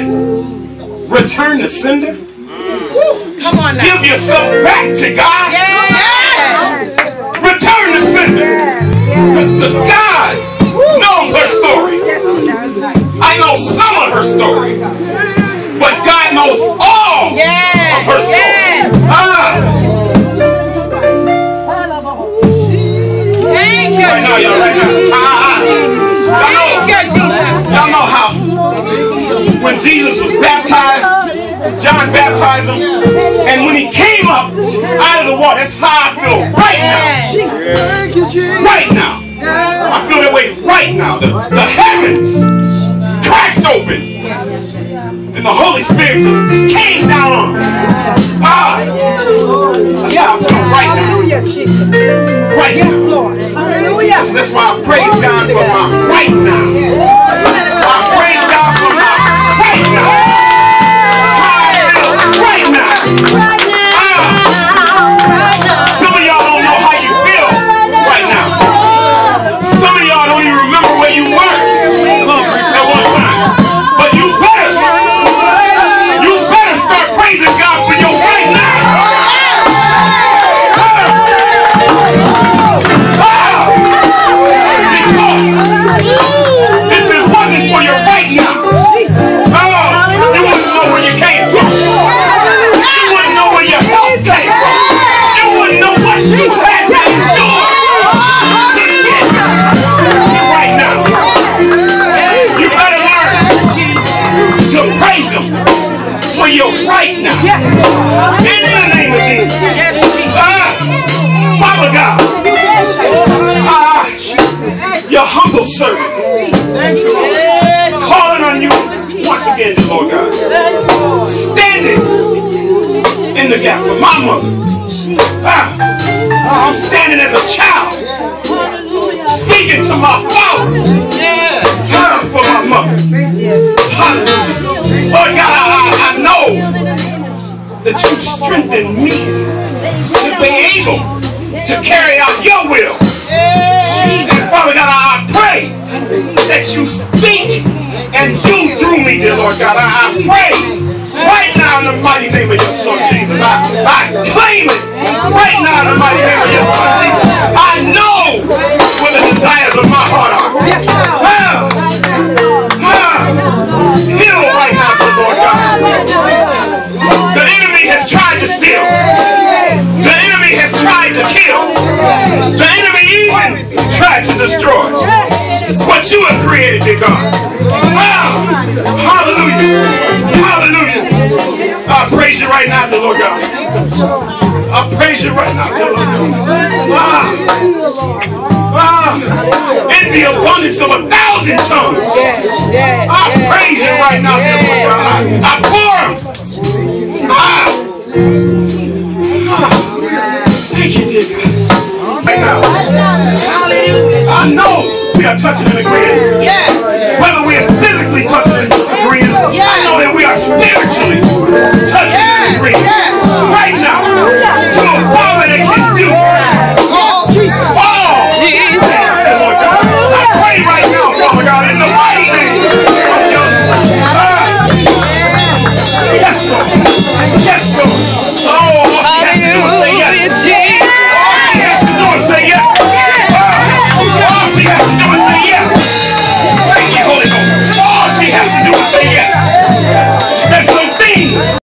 return the sender. Mm. Come on now. Give yourself back to God. Yes. Return the sender. Because God knows her story. I know some of her story. But God knows all of her story. When Jesus was baptized, John baptized him, and when he came up out of the water, that's how I feel right now. Right now. I feel that way right now. The, the heavens cracked open. And the Holy Spirit just came down on me. Ah, that's how I feel right now. Right now. That's, that's why I praise God for my right now. For your right now. In the name of Jesus. Yes, Jesus. Ah, Father God, ah, your humble servant, calling on you once again, Lord God, standing in the gap for my mother. Ah, I'm standing as a child, that you strengthen me to be able to carry out your will. And Father God, I, pray that you speak and do through me, dear Lord God. I, I pray right now in the mighty name of your son Jesus. I, I claim it right now in the mighty name of your son Jesus. I know has tried to kill. The enemy even tried to destroy what you have created, dear God. Ah, hallelujah. Hallelujah. I praise you right now, dear Lord God. I praise you right now, dear Lord God. Ah, ah, in the abundance of a thousand tongues. I praise you right now, dear Lord God. I, I pour we are touching and agreeing. Yes. Whether we are physically touching and agreeing, yes. I know that we are spiritually touching.